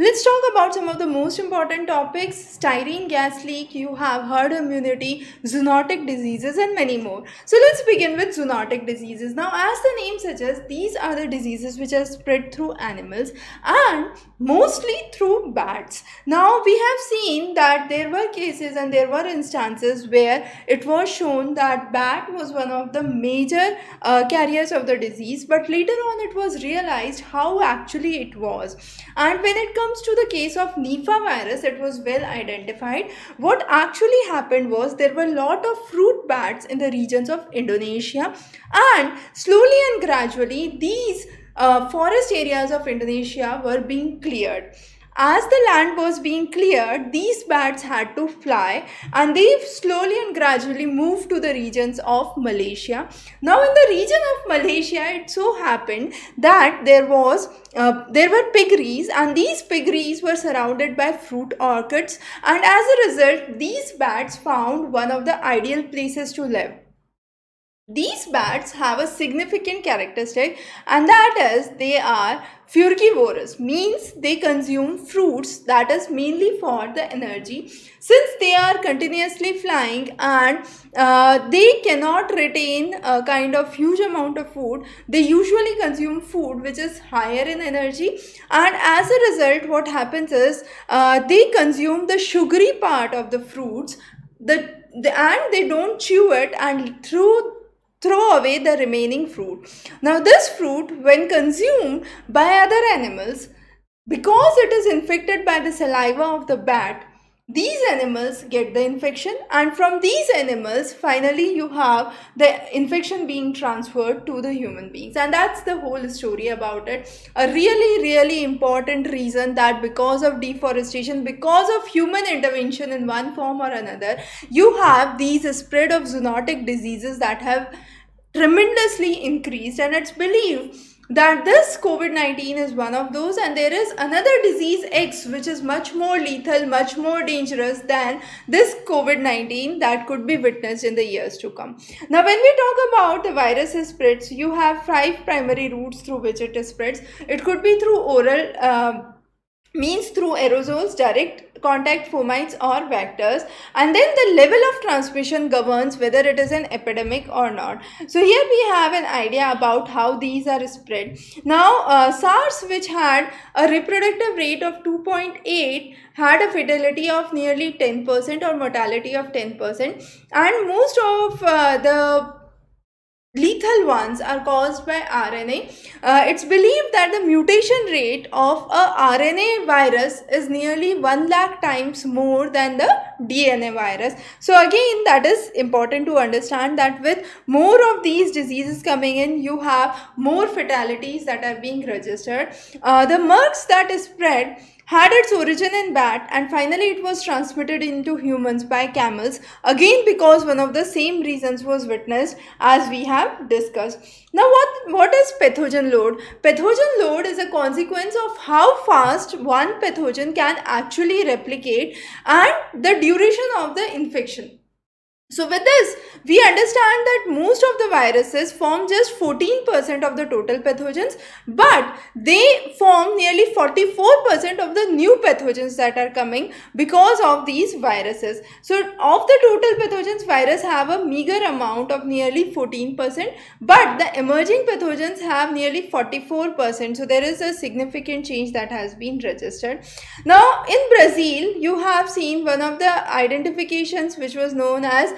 Let's talk about some of the most important topics styrene gas leak, you have herd immunity, zoonotic diseases, and many more. So, let's begin with zoonotic diseases. Now, as the name suggests, these are the diseases which are spread through animals and mostly through bats. Now, we have seen that there were cases and there were instances where it was shown that bat was one of the major uh, carriers of the disease, but later on it was realized how actually it was. And when it comes comes to the case of Nipah virus, it was well identified. What actually happened was there were a lot of fruit bats in the regions of Indonesia and slowly and gradually these uh, forest areas of Indonesia were being cleared as the land was being cleared, these bats had to fly and they slowly and gradually moved to the regions of Malaysia. Now in the region of Malaysia, it so happened that there was uh, there were piggeries and these piggeries were surrounded by fruit orchards and as a result, these bats found one of the ideal places to live. These bats have a significant characteristic and that is they are frugivorous means they consume fruits that is mainly for the energy. Since they are continuously flying and uh, they cannot retain a kind of huge amount of food they usually consume food which is higher in energy. And as a result what happens is uh, they consume the sugary part of the fruits the, the and they don't chew it and through throw away the remaining fruit. Now this fruit when consumed by other animals because it is infected by the saliva of the bat these animals get the infection and from these animals finally you have the infection being transferred to the human beings. And that's the whole story about it. A really really important reason that because of deforestation because of human intervention in one form or another you have these spread of zoonotic diseases that have tremendously increased. And it's believed that this COVID-19 is one of those and there is another disease X which is much more lethal, much more dangerous than this COVID-19 that could be witnessed in the years to come. Now when we talk about the virus spreads, you have five primary routes through which it spreads. It could be through oral uh, means through aerosols, direct contact fomites or vectors and then the level of transmission governs whether it is an epidemic or not. So here we have an idea about how these are spread. Now uh, SARS which had a reproductive rate of 2.8 had a fatality of nearly 10% or mortality of 10% and most of uh, the lethal ones are caused by RNA. Uh, it's believed that the mutation rate of a RNA virus is nearly 1 lakh times more than the DNA virus. So again that is important to understand that with more of these diseases coming in you have more fatalities that are being registered. Uh, the MERS that is spread had its origin in bat and finally it was transmitted into humans by camels again because one of the same reasons was witnessed as we have discussed. Now what, what is pathogen load? Pathogen load is a consequence of how fast one pathogen can actually replicate and the duration of the infection. So with this, we understand that most of the viruses form just 14% of the total pathogens, but they form nearly 44% of the new pathogens that are coming because of these viruses. So of the total pathogens, virus have a meager amount of nearly 14%, but the emerging pathogens have nearly 44%. So there is a significant change that has been registered. Now in Brazil, you have seen one of the identifications which was known as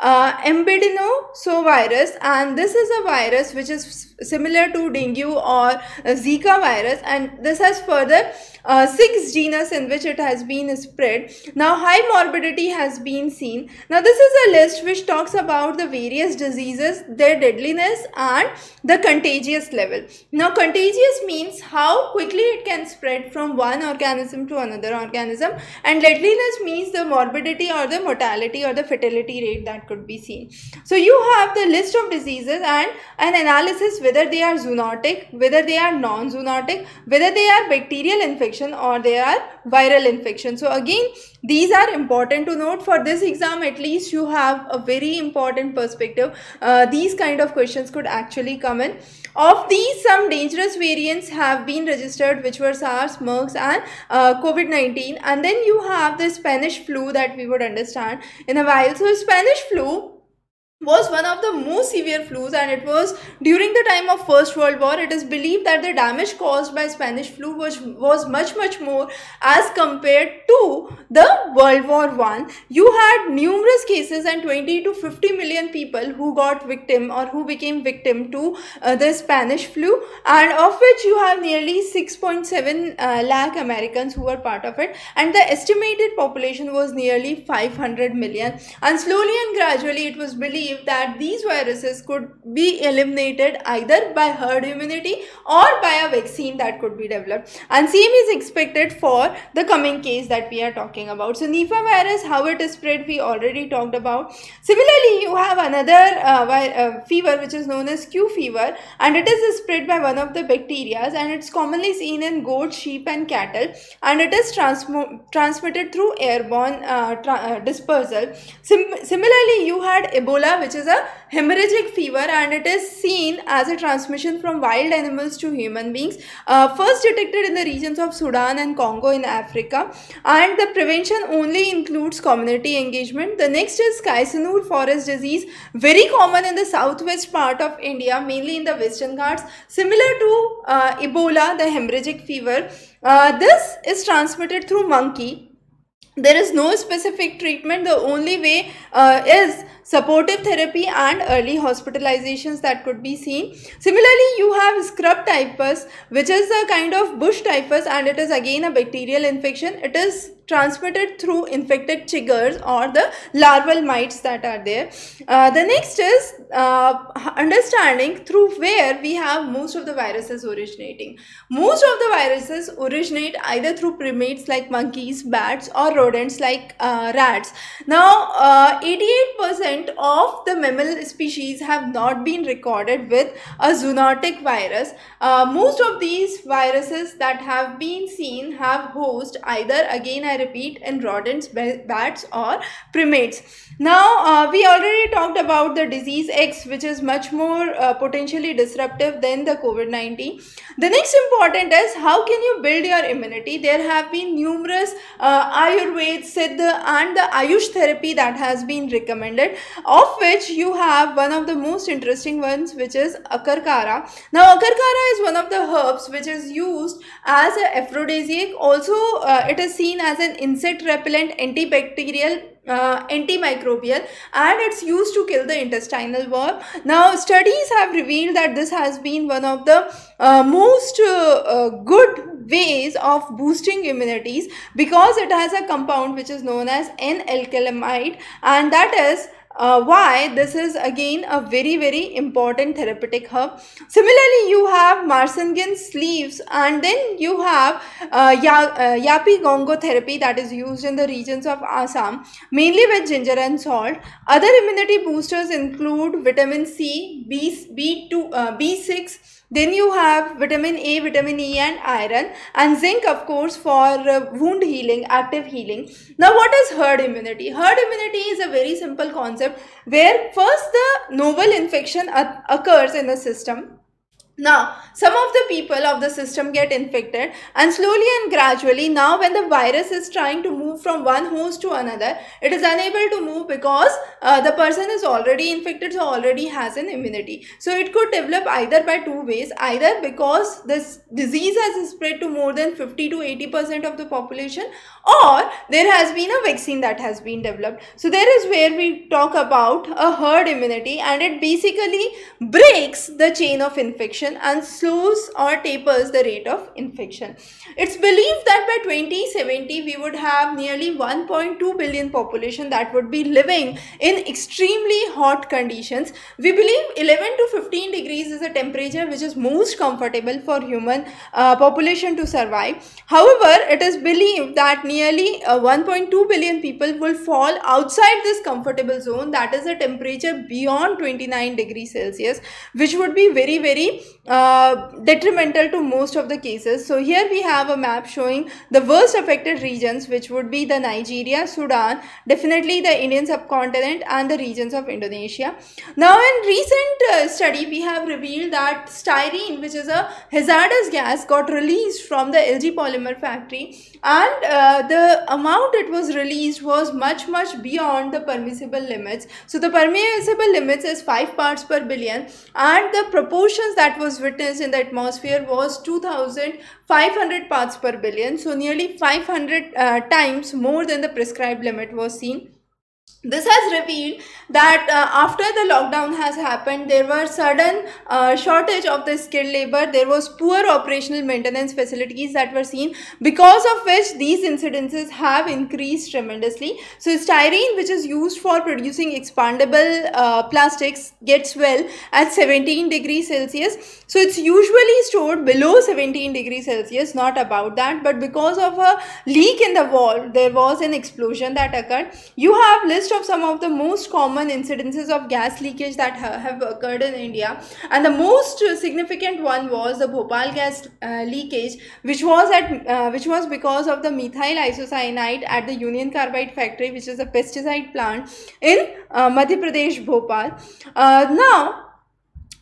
uh, virus, and this is a virus which is similar to dengue or Zika virus and this has further uh, six genus in which it has been spread. Now high morbidity has been seen. Now this is a list which talks about the various diseases, their deadliness and the contagious level. Now contagious means how quickly it can spread from one organism to another organism and deadliness means the morbidity or the mortality or the fatality rate that could be seen. So you have the list of diseases and an analysis whether they are zoonotic, whether they are non-zoonotic, whether they are bacterial infection or they are viral infection. So again these are important to note for this exam at least you have a very important perspective. Uh, these kind of questions could actually come in. Of these, some dangerous variants have been registered, which were SARS, MERS, and uh, COVID 19. And then you have the Spanish flu that we would understand in a while. So, Spanish flu was one of the most severe flus and it was during the time of first world war it is believed that the damage caused by spanish flu was was much much more as compared to the world war one. You had numerous cases and 20 to 50 million people who got victim or who became victim to uh, the spanish flu and of which you have nearly 6.7 uh, lakh americans who were part of it and the estimated population was nearly 500 million. And slowly and gradually it was believed that these viruses could be eliminated either by herd immunity or by a vaccine that could be developed. And same is expected for the coming case that we are talking about. So Nipah virus how it is spread we already talked about. Similarly you have another uh, uh, fever which is known as Q fever and it is spread by one of the bacteria and it's commonly seen in goat sheep and cattle and it is transmitted through airborne uh, uh dispersal. Sim similarly you had Ebola which is a hemorrhagic fever and it is seen as a transmission from wild animals to human beings uh, first detected in the regions of Sudan and Congo in Africa. And the prevention only includes community engagement. The next is Kyasanur forest disease very common in the southwest part of India mainly in the western Ghats. Similar to uh, Ebola the hemorrhagic fever uh, this is transmitted through monkey there is no specific treatment the only way uh, is supportive therapy and early hospitalizations that could be seen. Similarly, you have scrub typhus which is a kind of bush typhus and it is again a bacterial infection. It is transmitted through infected chiggers or the larval mites that are there. Uh, the next is uh, understanding through where we have most of the viruses originating. Most of the viruses originate either through primates like monkeys, bats or rodents like uh, rats. Now 88% uh, of the mammal species have not been recorded with a zoonotic virus. Uh, most of these viruses that have been seen have host either again repeat in rodents, bats or primates. Now uh, we already talked about the disease X which is much more uh, potentially disruptive than the COVID-19. The next important is how can you build your immunity? There have been numerous uh, Ayurveda, Siddha and the Ayush therapy that has been recommended of which you have one of the most interesting ones which is Akarkara. Now Akarkara is one of the herbs which is used as an aphrodisiac. Also uh, it is seen as an insect repellent antibacterial uh, antimicrobial and it's used to kill the intestinal worm. Now studies have revealed that this has been one of the uh, most uh, uh good ways of boosting immunities because it has a compound which is known as N-alkylamide and that is uh, why this is again a very very important therapeutic herb. Similarly, you have Marsangan leaves and then you have uh, ya, uh, Yapi Gongo therapy that is used in the regions of Assam mainly with ginger and salt. Other immunity boosters include vitamin C, B, B2, uh, B6, then you have vitamin A, vitamin E and iron and zinc of course for uh, wound healing, active healing. Now what is herd immunity? Herd immunity is a very simple concept where first the novel infection occurs in the system now, some of the people of the system get infected and slowly and gradually now when the virus is trying to move from one host to another, it is unable to move because uh, the person is already infected so already has an immunity. So, it could develop either by two ways, either because this disease has spread to more than 50 to 80% of the population or there has been a vaccine that has been developed. So, there is where we talk about a herd immunity and it basically breaks the chain of infection infection and slows or tapers the rate of infection. It's believed that by 2070 we would have nearly 1.2 billion population that would be living in extremely hot conditions. We believe 11 to 15 degrees is a temperature which is most comfortable for human uh, population to survive. However, it is believed that nearly uh, 1.2 billion people will fall outside this comfortable zone that is a temperature beyond 29 degrees Celsius which would be very very uh, detrimental to most of the cases. So here we have a map showing the worst affected regions which would be the Nigeria, Sudan, definitely the Indian subcontinent and the regions of Indonesia. Now in recent uh, study we have revealed that styrene which is a hazardous gas got released from the LG polymer factory. And uh, the amount it was released was much much beyond the permissible limits. So the permissible limits is 5 parts per billion. And the proportions that was witnessed in the atmosphere was 2500 parts per billion. So nearly 500 uh, times more than the prescribed limit was seen this has revealed that uh, after the lockdown has happened there was sudden uh, shortage of the skilled labor. There was poor operational maintenance facilities that were seen because of which these incidences have increased tremendously. So styrene which is used for producing expandable uh, plastics gets well at 17 degrees celsius. So it's usually stored below 17 degrees celsius not about that but because of a leak in the wall there was an explosion that occurred. You have list list of some of the most common incidences of gas leakage that ha have occurred in India and the most significant one was the Bhopal gas uh, leakage which was at uh, which was because of the methyl isocyanate at the Union Carbide factory which is a pesticide plant in uh, Madhya Pradesh Bhopal. Uh, now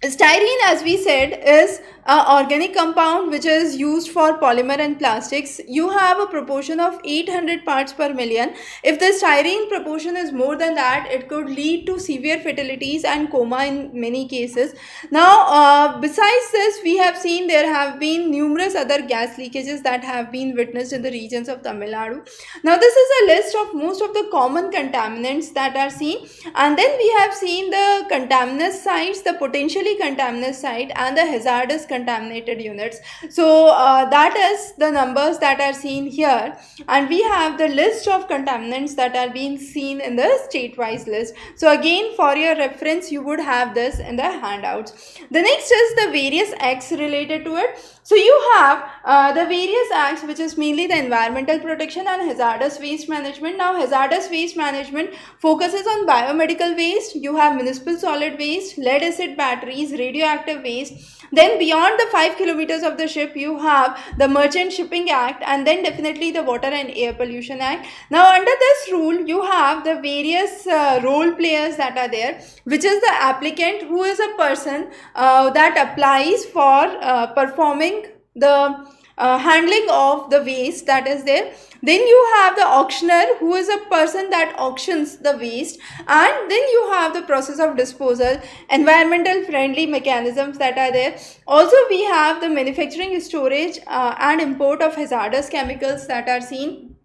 styrene as we said is organic compound which is used for polymer and plastics you have a proportion of 800 parts per million. If the styrene proportion is more than that it could lead to severe fatalities and coma in many cases. Now uh, besides this we have seen there have been numerous other gas leakages that have been witnessed in the regions of Tamil Nadu. Now this is a list of most of the common contaminants that are seen. And then we have seen the contaminous sites the potentially contaminous site and the hazardous contaminated units. So uh, that is the numbers that are seen here and we have the list of contaminants that are being seen in the state-wise list. So again for your reference you would have this in the handouts. The next is the various acts related to it. So you have uh, the various acts which is mainly the environmental protection and hazardous waste management. Now hazardous waste management focuses on biomedical waste. You have municipal solid waste, lead acid batteries, radioactive waste then beyond the 5 kilometers of the ship, you have the Merchant Shipping Act and then definitely the Water and Air Pollution Act. Now under this rule, you have the various uh, role players that are there, which is the applicant who is a person uh, that applies for uh, performing the uh, handling of the waste that is there. Then you have the auctioneer who is a person that auctions the waste. And then you have the process of disposal environmental friendly mechanisms that are there. Also we have the manufacturing storage uh, and import of hazardous chemicals that are seen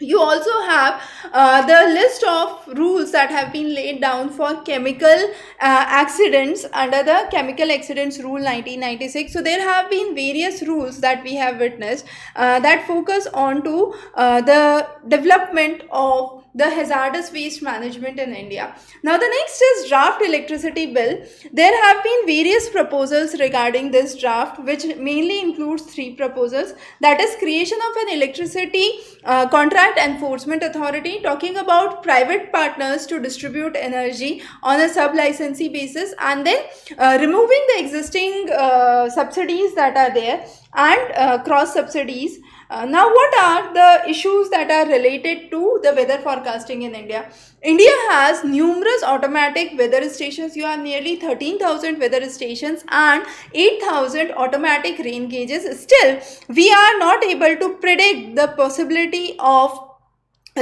you also have uh, the list of rules that have been laid down for chemical uh, accidents under the chemical accidents rule 1996 so there have been various rules that we have witnessed uh, that focus on to uh, the development of the hazardous waste management in India. Now the next is draft electricity bill. There have been various proposals regarding this draft which mainly includes three proposals that is creation of an electricity uh, contract enforcement authority talking about private partners to distribute energy on a sub-licensee basis and then uh, removing the existing uh, subsidies that are there and uh, cross subsidies uh, now, what are the issues that are related to the weather forecasting in India? India has numerous automatic weather stations. You have nearly 13,000 weather stations and 8,000 automatic rain gauges. Still, we are not able to predict the possibility of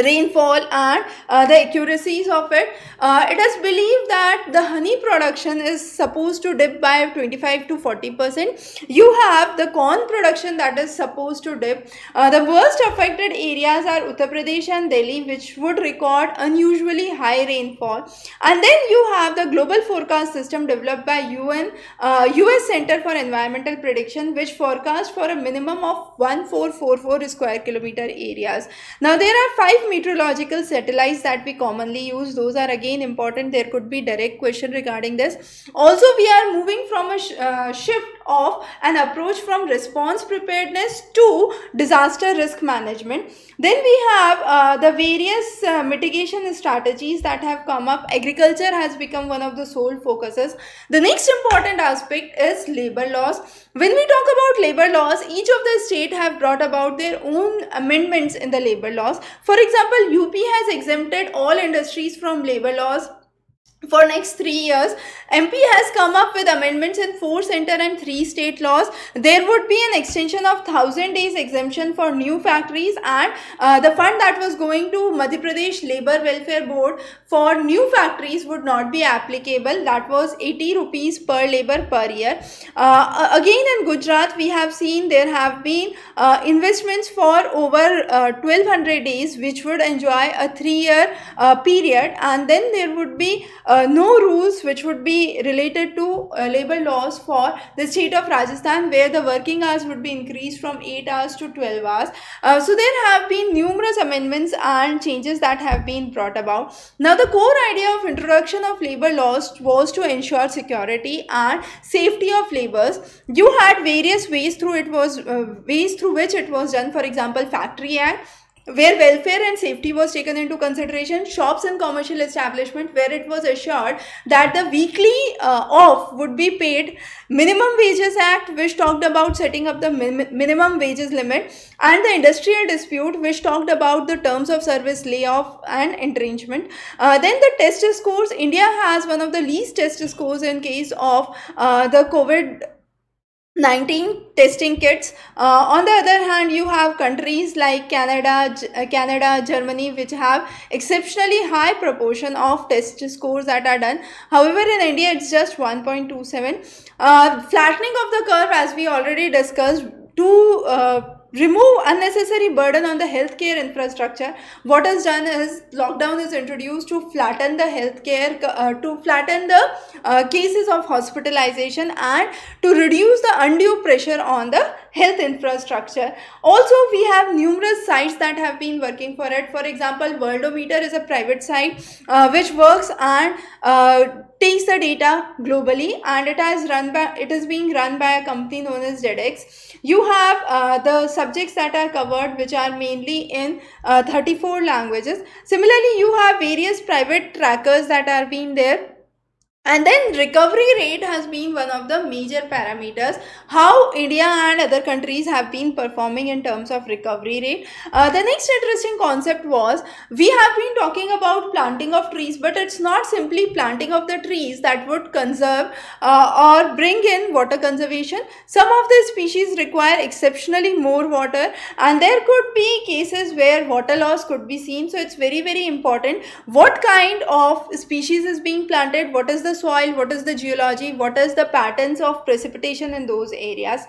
rainfall and uh, the accuracies of it. Uh, it is believed that the honey production is supposed to dip by 25 to 40 percent. You have the corn production that is supposed to dip. Uh, the worst affected areas are Uttar Pradesh and Delhi which would record unusually high rainfall. And then you have the global forecast system developed by UN, US uh, Center for Environmental Prediction which forecast for a minimum of 1444 square kilometer areas. Now there are five meteorological satellites that we commonly use those are again important there could be direct question regarding this also we are moving from a sh uh, shift of an approach from response preparedness to disaster risk management. Then we have uh, the various uh, mitigation strategies that have come up. Agriculture has become one of the sole focuses. The next important aspect is labor laws. When we talk about labor laws, each of the state have brought about their own amendments in the labor laws. For example, UP has exempted all industries from labor laws for next three years mp has come up with amendments in four center and three state laws. There would be an extension of 1000 days exemption for new factories and uh, the fund that was going to madhya pradesh labor welfare board for new factories would not be applicable. That was 80 rupees per labor per year. Uh, again in gujarat we have seen there have been uh, investments for over 1200 uh, days which would enjoy a three year uh, period. And then there would be uh, no rules which would be related to uh, labor laws for the state of Rajasthan where the working hours would be increased from 8 hours to 12 hours. Uh, so there have been numerous amendments and changes that have been brought about. Now the core idea of introduction of labor laws was to ensure security and safety of laborers. You had various ways through it was uh, ways through which it was done. For example, Factory Act where welfare and safety was taken into consideration shops and commercial establishment where it was assured that the weekly uh, off would be paid. Minimum wages act which talked about setting up the min minimum wages limit and the industrial dispute which talked about the terms of service layoff and entrenchment. Uh, then the test scores. India has one of the least test scores in case of uh, the covid 19 testing kits. Uh, on the other hand you have countries like canada G uh, canada germany which have exceptionally high proportion of test scores that are done. However in india it's just 1.27 uh, flattening of the curve as we already discussed two uh, remove unnecessary burden on the healthcare infrastructure. What is done is lockdown is introduced to flatten the healthcare uh, to flatten the uh, cases of hospitalization and to reduce the undue pressure on the health infrastructure also we have numerous sites that have been working for it for example worldometer is a private site uh, which works and uh, takes the data globally and it has run by it is being run by a company known as Dadax. You have uh, the subjects that are covered which are mainly in uh, 34 languages. Similarly, you have various private trackers that are being there and then recovery rate has been one of the major parameters. How india and other countries have been performing in terms of recovery rate. Uh, the next interesting concept was we have been talking about planting of trees but it's not simply planting of the trees that would conserve uh, or bring in water conservation. Some of the species require exceptionally more water and there could be cases where water loss could be seen. So it's very very important what kind of species is being planted what is the soil, what is the geology, what is the patterns of precipitation in those areas.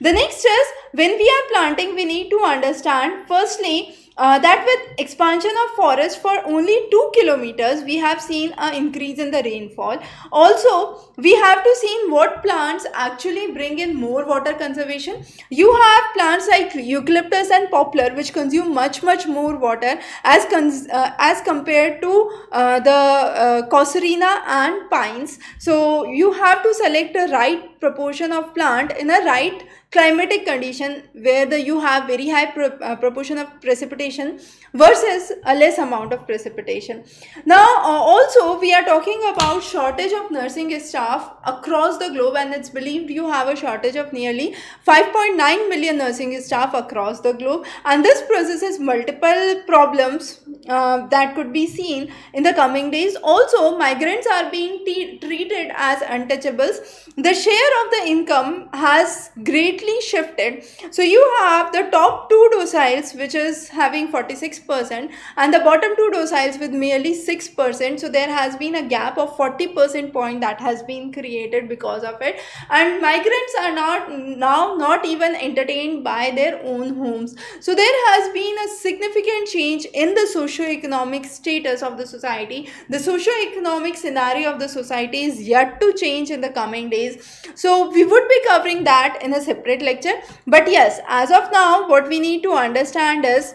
The next is when we are planting, we need to understand firstly uh, that with expansion of forest for only 2 kilometers we have seen an increase in the rainfall. Also we have to see what plants actually bring in more water conservation. You have plants like eucalyptus and poplar which consume much much more water as uh, as compared to uh, the uh, and pines. So you have to select the right proportion of plant in a right climatic condition where the you have very high pro, uh, proportion of precipitation versus a less amount of precipitation. Now uh, also we are talking about shortage of nursing staff across the globe and it's believed you have a shortage of nearly 5.9 million nursing staff across the globe and this possesses multiple problems uh, that could be seen in the coming days. Also migrants are being treated as untouchables. The share of the income has greatly shifted. So you have the top two deciles which is having 46 6% and the bottom two deciles with merely 6%. So there has been a gap of 40% point that has been created because of it. And migrants are not now not even entertained by their own homes. So there has been a significant change in the socio-economic status of the society. The socio-economic scenario of the society is yet to change in the coming days. So we would be covering that in a separate lecture. But yes, as of now, what we need to understand is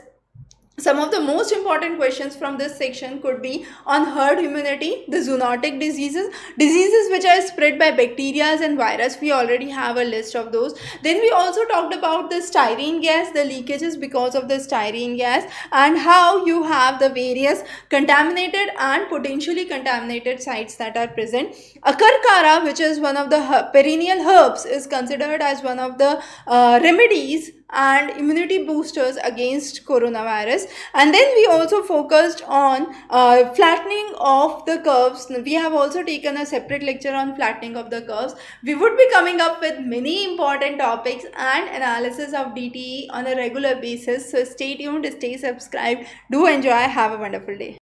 some of the most important questions from this section could be on herd immunity, the zoonotic diseases, diseases which are spread by bacteria and virus. We already have a list of those. Then we also talked about the styrene gas, the leakages because of the styrene gas and how you have the various contaminated and potentially contaminated sites that are present. Akarkara, which is one of the perennial herbs, is considered as one of the uh, remedies and immunity boosters against coronavirus. And then we also focused on uh, flattening of the curves. We have also taken a separate lecture on flattening of the curves. We would be coming up with many important topics and analysis of dte on a regular basis. So stay tuned stay subscribed. Do enjoy. Have a wonderful day